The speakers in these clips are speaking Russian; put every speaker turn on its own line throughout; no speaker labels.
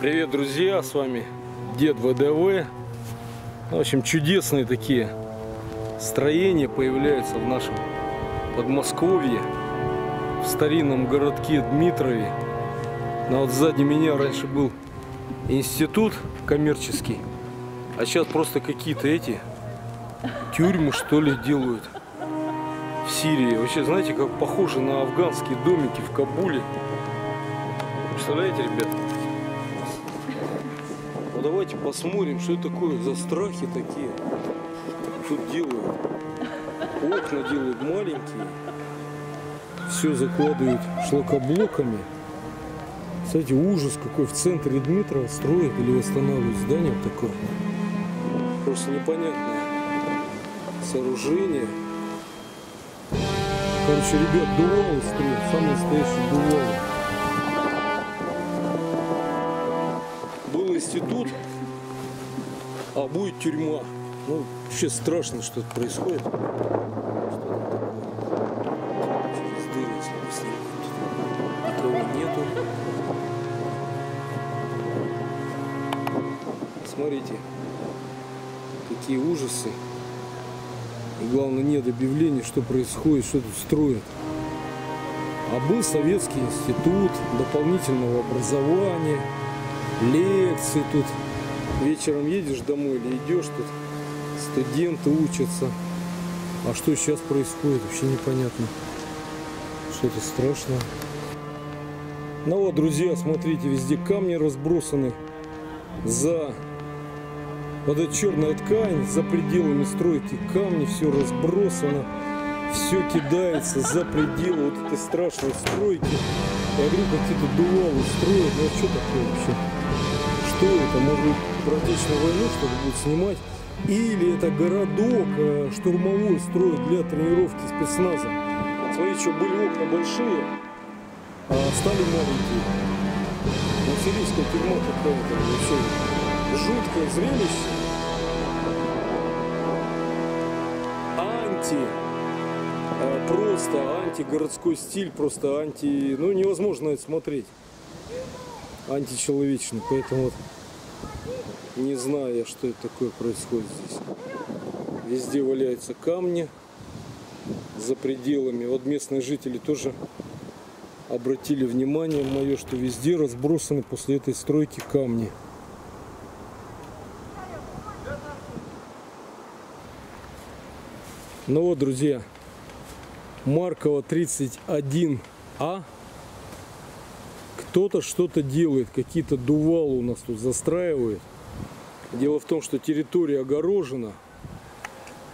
Привет, друзья, с вами Дед ВДВ. В общем, чудесные такие строения появляются в нашем Подмосковье, в старинном городке Дмитрове. Но вот сзади меня раньше был институт коммерческий, а сейчас просто какие-то эти тюрьмы, что ли, делают в Сирии. Вообще, знаете, как похоже на афганские домики в Кабуле. Представляете, ребят? Давайте посмотрим, что это такое за страхи такие. Тут делают. Окна делают маленькие. Все закладывают шлакоблоками. Кстати, ужас какой в центре Дмитрова строят или восстанавливают здание вот такое. Просто непонятное сооружение. Короче, ребят, дувалы строят, самые настоящие дувалы. Институт, а будет тюрьма. Ну, вообще страшно, что это происходит. Никого нету. Смотрите, какие ужасы. И главное, нет объявлений, что происходит, что тут строят. А был Советский институт дополнительного образования, лекции тут. Вечером едешь домой или идешь тут, студенты учатся. А что сейчас происходит, вообще непонятно. Что-то страшное. Ну вот, друзья, смотрите, везде камни разбросаны за вот эта черная ткань за пределами стройки камни, все разбросано, все кидается за пределы вот этой страшной стройки. Я говорю, какие-то дувалы строят, ну а что такое вообще? Что это? Может быть, про Отечественную войну что-то будет снимать? Или это городок э, штурмовой строят для тренировки спецназа? Смотрите, что были окна большие, а стали маленькие. Новосибирская тюрьма какая-то вообще жуткое зрелище. Анти, э, просто антигородской стиль, просто анти, ну невозможно это смотреть. Античеловечный, поэтому не знаю что это такое происходит здесь. Везде валяются камни за пределами. Вот местные жители тоже обратили внимание мое, что везде разбросаны после этой стройки камни. Ну вот, друзья, Маркова 31А. Кто-то что-то делает, какие-то дувалы у нас тут застраивает. Дело в том, что территория огорожена.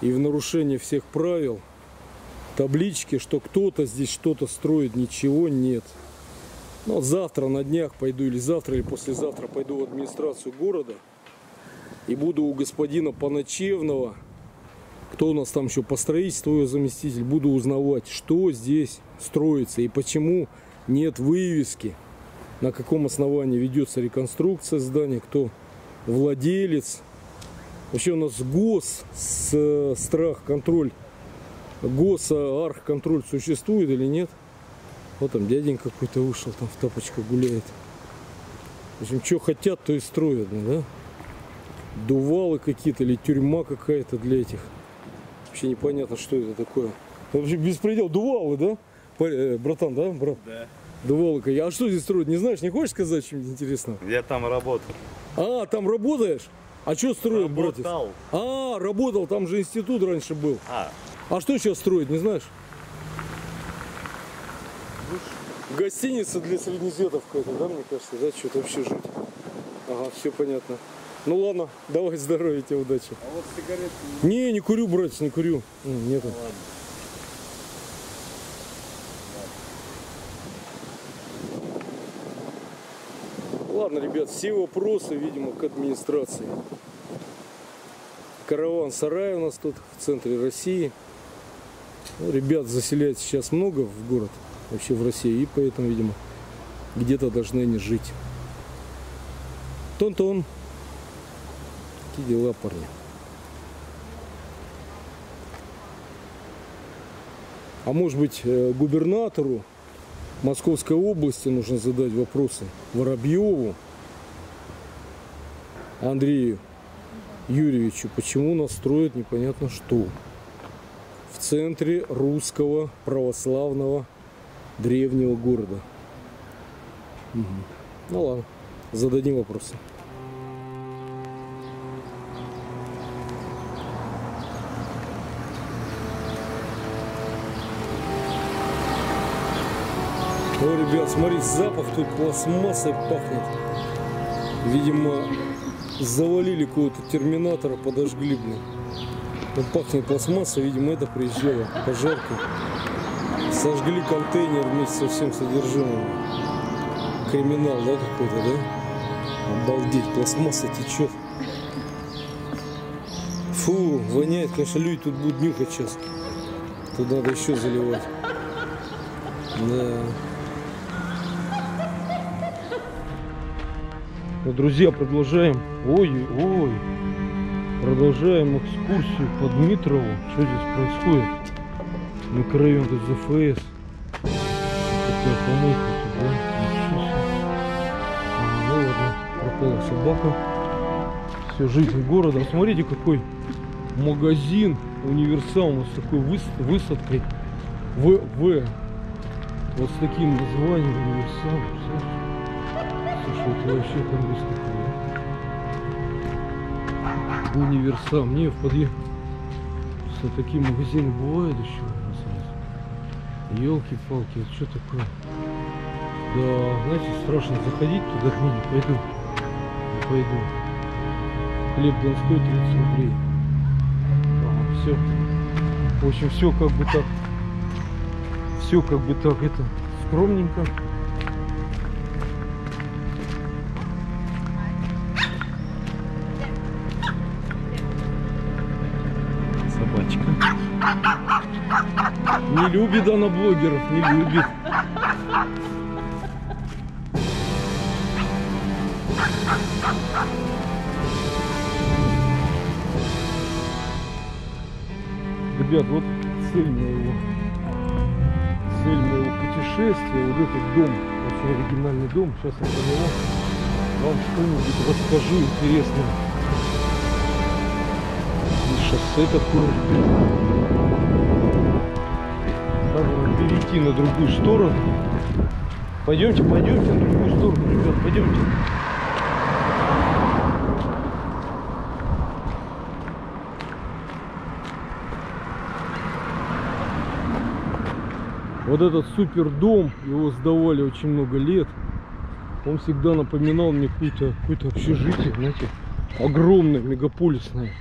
И в нарушение всех правил таблички, что кто-то здесь что-то строит, ничего нет. Но завтра на днях пойду, или завтра, или послезавтра пойду в администрацию города. И буду у господина Поначевного кто у нас там еще по строительству ее заместитель, буду узнавать, что здесь строится и почему нет вывески, на каком основании ведется реконструкция здания, кто владелец. Вообще у нас ГОС, с, страх, контроль, ГОСа, арх-контроль существует или нет? Вот там дяденька какой-то вышел, там в тапочках гуляет. В общем, что хотят, то и строят, да? Дувалы какие-то или тюрьма какая-то для этих Вообще непонятно, что это такое. Вообще беспредел. Дувалы, да? Э, братан, да, брат?
Да.
Дувалы. А что здесь строят? Не знаешь, не хочешь сказать что-нибудь интересного?
Я там работал.
А, там работаешь? А что строят, братец?
Работал.
А, работал, там же институт раньше был.
А,
А что сейчас строят, не знаешь? Гостиница для среднезетов какая-то, да, мне кажется, да, что-то вообще жить. Ага, все понятно. Ну ладно, давай здоровья тебе, удачи.
а вот сигареты...
Не, не курю, братец, не курю. Нету.
Ладно.
Ладно, ребят, все вопросы, видимо, к администрации. Караван сарай у нас тут в центре России. Ну, ребят заселяет сейчас много в город, вообще в России, и поэтому, видимо, где-то должны они жить. Тон-тон. Какие дела, парни? А может быть, э, губернатору Московской области нужно задать вопросы Воробьеву, Андрею Юрьевичу, почему нас строят непонятно что. В центре русского православного древнего города. Мгм. Ну ладно, зададим вопросы. О, ребят, смотри, запах тут пластмассой пахнет. Видимо, завалили какого-то терминатора, подожгли, блин. Ну, пахнет пластмассой, видимо, это приезжало пожарка. Сожгли контейнер вместе со всем содержимым. Криминал, да, какой-то, да? Обалдеть, пластмасса течет. Фу, воняет, конечно, люди тут будут нюхать сейчас. Тут надо еще заливать. Да. Ну, друзья, продолжаем. Ой, ой. Продолжаем экскурсию по Дмитрову. Что здесь происходит? Микрорайон ЗФС. Такая помойка тут, да? Ничего себе. А, ну ладно, пропала собака. Все, жизнь города. Смотрите, какой магазин универсал вот с такой выс- высадкой. В, В. Вот с таким названием универсал. Слушай, это вообще там есть такое. Универсал. Мне в подъезд. Все такие магазины бывают еще. Елки-палки, это что такое? Да, знаете, страшно заходить туда. Не, не пойду. Не пойду. Хлеб донской 30 рублей. все. В общем, все как бы так. Все как бы так это скромненько. Любит она блогеров, не любит. Ребят, вот цель моего, цель моего путешествия, вот этот дом, очень оригинальный дом, сейчас я про него вам что-нибудь расскажу интересное. Здесь шоссе такое. Перейти на другую сторону. Пойдемте, пойдемте на другую сторону, ребят, пойдемте. Вот этот супер дом, его сдавали очень много лет. Он всегда напоминал мне какое-то какое общежитие, знаете, огромное, мегаполисное.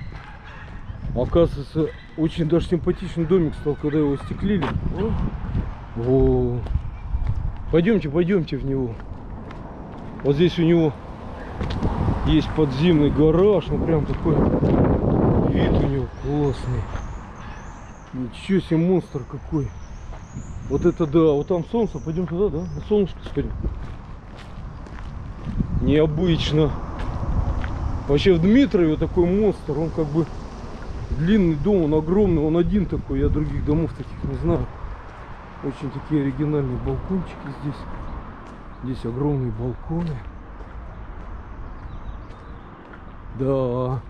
Оказывается, очень даже симпатичный домик стал, когда его стеклили. О. Пойдемте, пойдемте в него. Вот здесь у него есть подземный гараж, ну прям такой вид у него классный. Ничего себе монстр какой. Вот это да, вот там солнце, пойдем туда, да? На солнышко сходим. Необычно. Вообще в Дмитрове такой монстр, он как бы длинный дом, он огромный, он один такой, я других домов таких не знаю. Очень такие оригинальные балкончики здесь. Здесь огромные балконы. Да.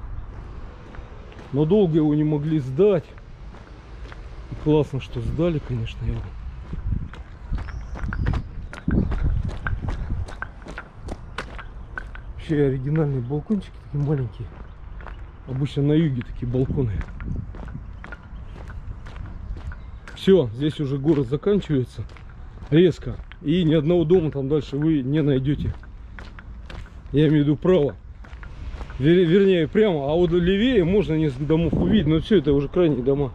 Но долго его не могли сдать. Классно, что сдали, конечно, его. Вообще оригинальные балкончики такие маленькие. Обычно на юге такие балконы. Все, здесь уже город заканчивается резко. И ни одного дома там дальше вы не найдете. Я имею в виду право. Вер- вернее, прямо. А вот левее можно несколько домов увидеть. Но все, это уже крайние дома.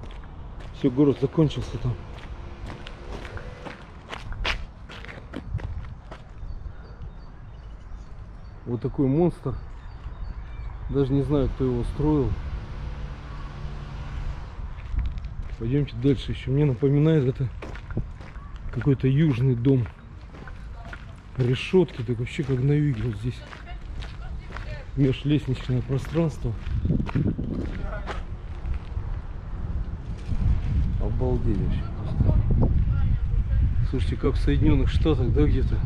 Все, город закончился там. Вот такой монстр. Даже не знаю, кто его строил. Пойдемте дальше еще. Мне напоминает это какой-то южный дом. Решетки, так вообще как на юге вот здесь. Межлестничное пространство. Обалдеть вообще. Слушайте, как в Соединенных Штатах, да, где-то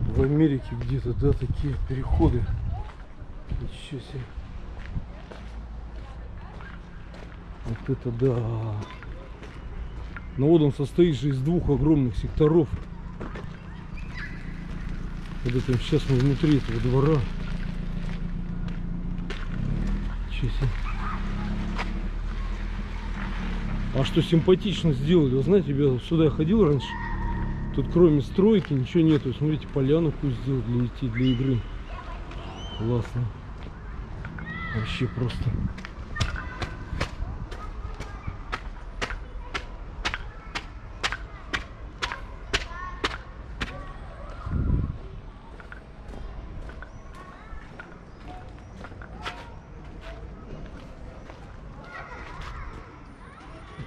в Америке где-то, да, такие переходы Ничего себе. Вот это да. Ну вот он состоит же из двух огромных секторов. Вот это сейчас мы внутри этого двора. Ничего себе. А что симпатично сделали, вы знаете, я сюда я ходил раньше. Тут кроме стройки ничего нету. Смотрите, поляну пусть для детей, для игры. Классно. Вообще просто.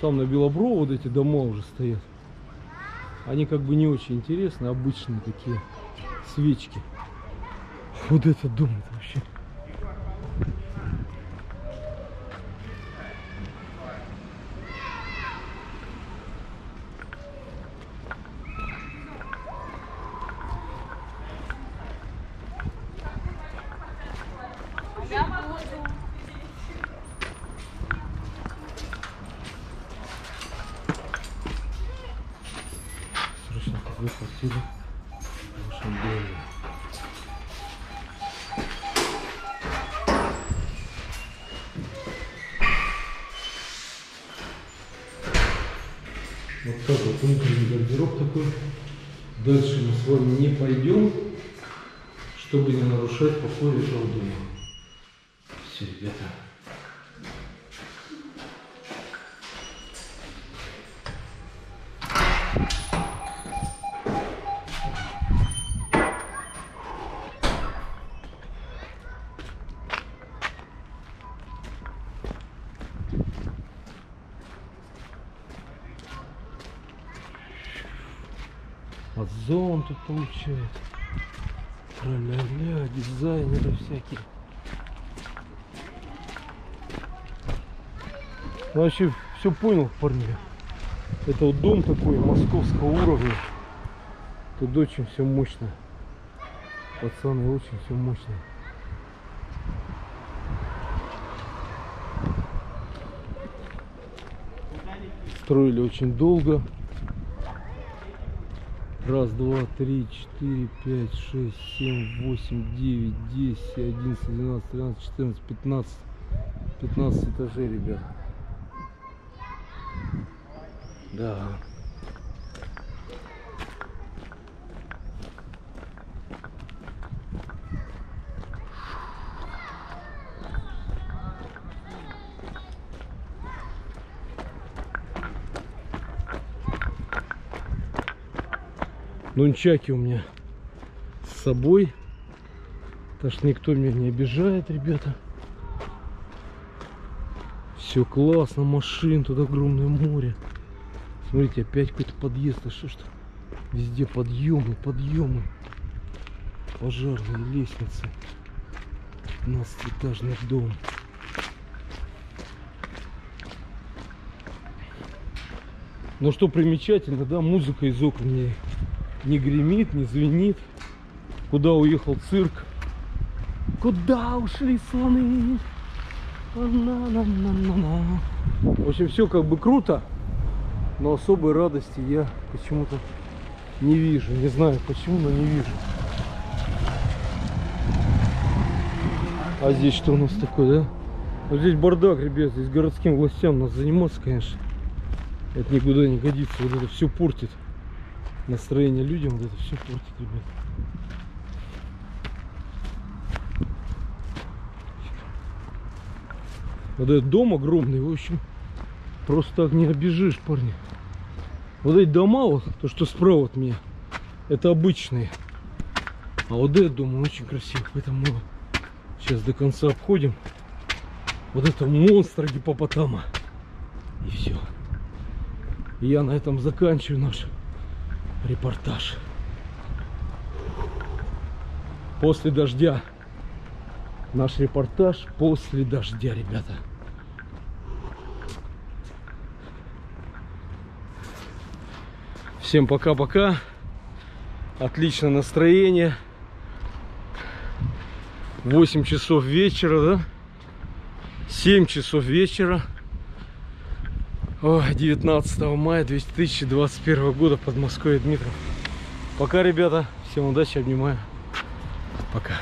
Там на Белоброво вот эти дома уже стоят. Они как бы не очень интересны, обычные такие свечки. Вот этот дом это вообще. Срочно какой квартиры в вашем доме. Вот так вот внутренний гардероб такой. Дальше мы с вами не пойдем, чтобы не нарушать покой этого дома. Все, ребята. Озон тут получается. Тра-ля-ля, дизайнеры всякие. Ну, Вообще все понял, парни. Это вот дом такой московского уровня. Тут очень все мощно. Пацаны, очень все мощно. Строили очень долго. Раз, два, три, четыре, пять, шесть, семь, восемь, девять, десять, одиннадцать, двенадцать, тринадцать, четырнадцать, пятнадцать. Пятнадцать этажей, ребят. Да. Нунчаки у меня с собой. Так что никто меня не обижает, ребята. Все классно, машин, тут огромное море. Смотрите, опять какой-то подъезд. А что ж? Везде подъемы, подъемы. Пожарные лестницы. 15-этажный дом. Но что примечательно, да, музыка из окон не гремит, не звенит. Куда уехал цирк? Куда ушли слоны? В общем, все как бы круто, но особой радости я почему-то не вижу. Не знаю почему, но не вижу. А здесь что у нас такое, да? Вот здесь бардак, ребят, здесь городским властям надо заниматься, конечно. Это никуда не годится. Вот это все портит настроение людям. Вот это все портит, ребят. Вот этот дом огромный, в общем, просто так не обижишь, парни. Вот эти дома, вот, то, что справа от меня, это обычные. А вот этот дом, он очень красивый, поэтому мы сейчас до конца обходим. Вот это монстр гипопотама. И все. Я на этом заканчиваю наш репортаж. После дождя. Наш репортаж после дождя, ребята. Всем пока-пока. Отличное настроение. 8 часов вечера, да? 7 часов вечера. Ой, 19 мая 2021 года, Подмосковье, Дмитров. Пока, ребята. Всем удачи, обнимаю. Пока.